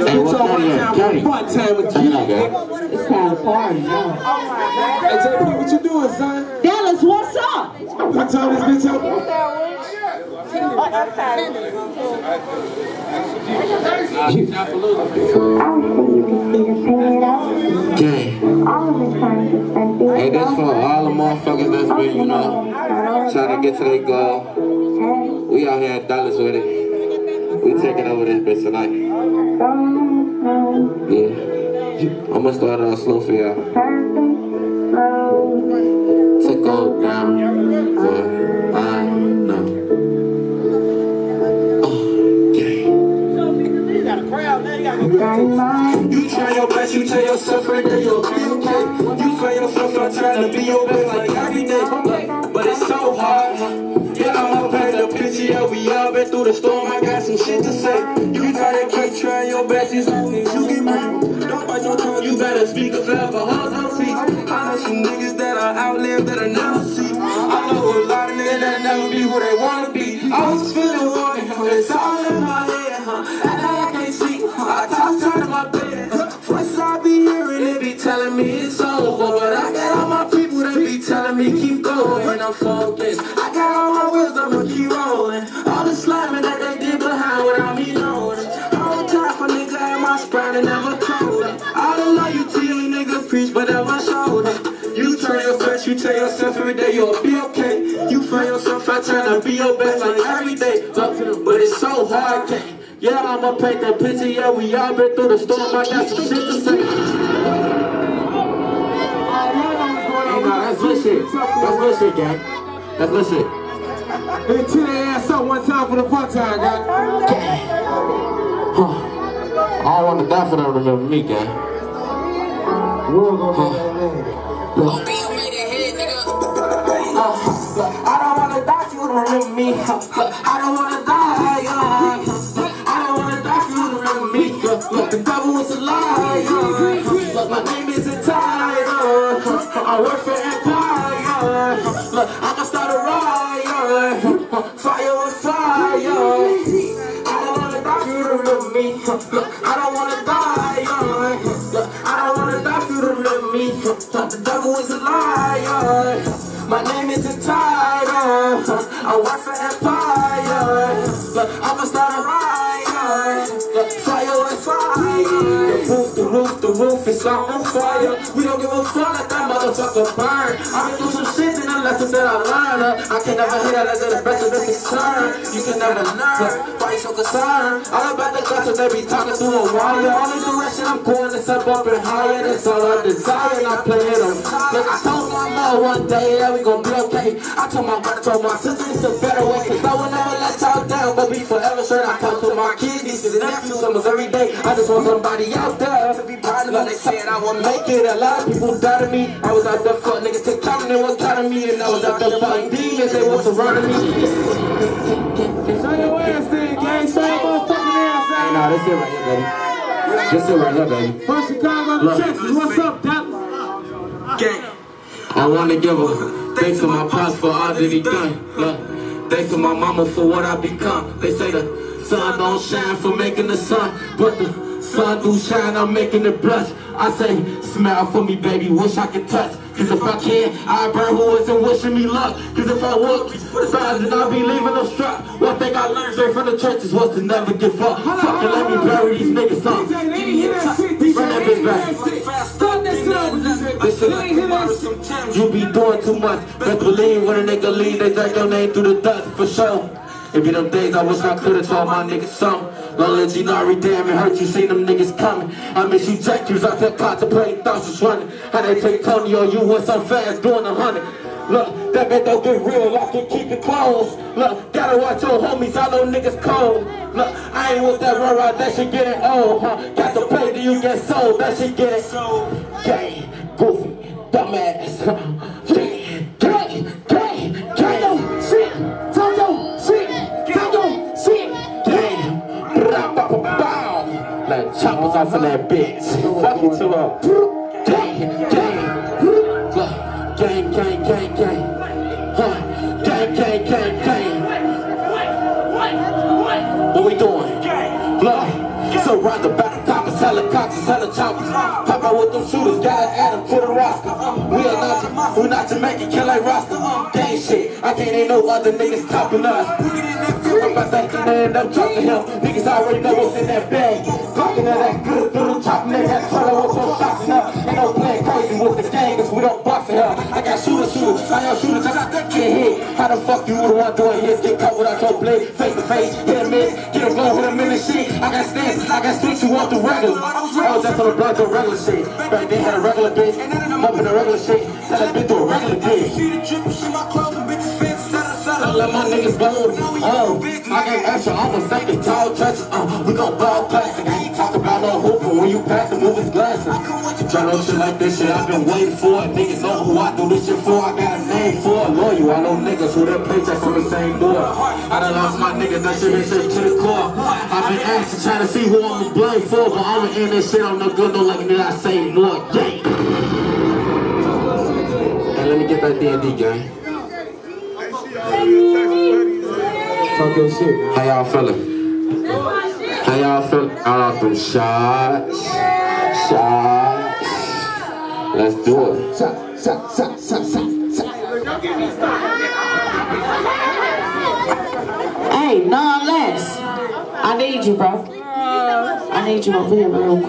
this Hey, bitch what on time one you time at? for Johnny. fun time with Hey, you. now, girl. nigga. It's time to party now. Hey, JP, what you doing, son? Dallas, what's up? We turn this bitch up. Gang. Hey, that's for all the motherfuckers that's been, you know, trying to get to their goal. We out here at Dallas with it. We taking over this bitch tonight. I'm gonna start off slow for y'all. To go down for I know. Oh, gang. You try your best, you tell yourself day you'll be okay. You find yourself out trying to be your best like every day. But it's so hard. Yeah, I'ma paint the picture. Yeah, we all been through the storm. I got some shit to say. You gotta keep trying your best. As long tongue. You better speak up forever. Hold feet. I know some niggas that are out there that I never see. I know a lot of niggas that never be who they wanna be. I was feeling wanted. It's all in my head, huh? And I can't sleep. I toss turn to my bed. huh? Voices I be hearing, they be telling me it's over. But I got all my people, they be telling me keep going. I'm focused. Preach, but never showed it. You turn your face, you tell yourself every day you'll be okay. You find yourself out trying to be your best like every day. But it's so hard, can't. Yeah, I'ma paint that picture. Yeah, we all been through the storm. I got some shit to say. Hey, nah, that's good shit. That's good shit, gang. That's good shit. Hey, tear their ass up one time for the fun time, guys. I don't want to die for them to remember me, gang. We're gonna have that Look. I don't wanna die for you to remember me. I don't wanna die. yeah. I don't wanna die for you to remember me. The devil is a liar. Look, my name isn't Tyler. I work for Empire. Look, I'ma start a riot. Fire with fire. I don't wanna die for you to remember me. Look, I work for Empire. Look, I'ma start a riot. Roof, the roof, is on fire. We don't give a fuck let that motherfucker burn. I've been through some shit and the lessons that I learned. Uh, I can never hear that as the best of the concern. You can never learn. Why you so concerned? All about the gossip they be talking through a wire. Only direction I'm going is up, up and higher. That's all I desire and I play it on. Look, I told my mom one day that we gon' be okay. I told my brother, told my sister it's a better way. Cause I will never let y'all down. Go be forever sure I talk to my kids, nieces and nephews almost every day. I just want somebody out there to be of me. They said I would make it. A lot of people doubted me. I was out there fuck niggas to counting and was counting me. And I was out there fighting demons. They was surrounding me. Show your ass then, gang. Show your motherfucking ass Hey, out. nah, this it right here, baby. This it right here, baby. From Chicago to Look. Texas. What's up, Doc? Gang. I wanna give a thanks to my pops for all that he done. Look, thanks to my mama for what I become. They say the sun don't shine for making the sun, but the sun do shine, I'm making it blush. I say, smile for me, baby, wish I could touch. Cause if I can, I burn who isn't wishing me luck. Cause if I would, besides, then I'll be leaving them struck. One thing I learned straight from the churches was to never give up. Fucking let me bury these niggas up. DJ, they ain't hear that shit. DJ, Run they ain't bitch hear back. that shit. Stop that shit over, DJ. Listen, They ain't hear that. You be doing too much. Best believe when a nigga leave, they drag your name through the dust for sure. It be them days I wish I could've told my niggas something. You know damn it hurt you, seen them niggas coming. I miss you Jack, you was out there contemplating thoughts was running. How they take Tony or you was so fast doing a hundred. Look, that bet don't get real, I can keep it closed. Look, gotta watch your homies, I know niggas cold. Look, I ain't with that run right, that shit getting old, huh? Got to pay till you get sold, that shit getting gay, goofy, dumbass. Choppers off of that bitch. Fuck it to her. Gang, gang, gang, gang, gang, gang. Huh, gang, gang, gang, gang. What we doing? Look, so round the back, Helicopters, hella. Pop out with them shooters, gotta add them to the roster. We are not, we not Jamaican, kill like roster. Gang shit, I can't ain't no other niggas topping us. I'm about to end up dropping him. Niggas already know what's in that bag. Talking to that good through the top, nigga. That's trouble with your shots up. Ain't no playing crazy with the gang, cause we don't box it up. I got shooters, shooters, I got shooters, just get hit. How the fuck you the one doing hits? Get caught without your blade, face to face, hit a miss, get a blow, hit a shit. I got stances, I got streets, you want the regular. I was just on the blood, the regular shit. Back then had a regular bitch, I'm up in the regular shit. Tell that bitch do a regular bitch. See the drip, see my clothes, bitches fancy, set us I let my niggas go. Oh, I get extra, I'm a second tall church. Uh, we gon' ball classic. I ain't talk about no hooping when you pass the movies glasses. Try no shit like this shit, I've been waiting for it. Niggas know who I do this shit for. Same door. I done lost my niggas, that shit been straight to the core. I've been asking, trying to see who I'm to blame for, but I'ma end this shit on no good, no like that I say more. Gang. Hey, let me get that D&D gang. Talk your shit. How y'all feeling? How y'all feeling? All out them shots, shots. Let's do it. Shot, shot, shot, shot, shot, shot. Hey. I need you, bro. I need you over here real quick.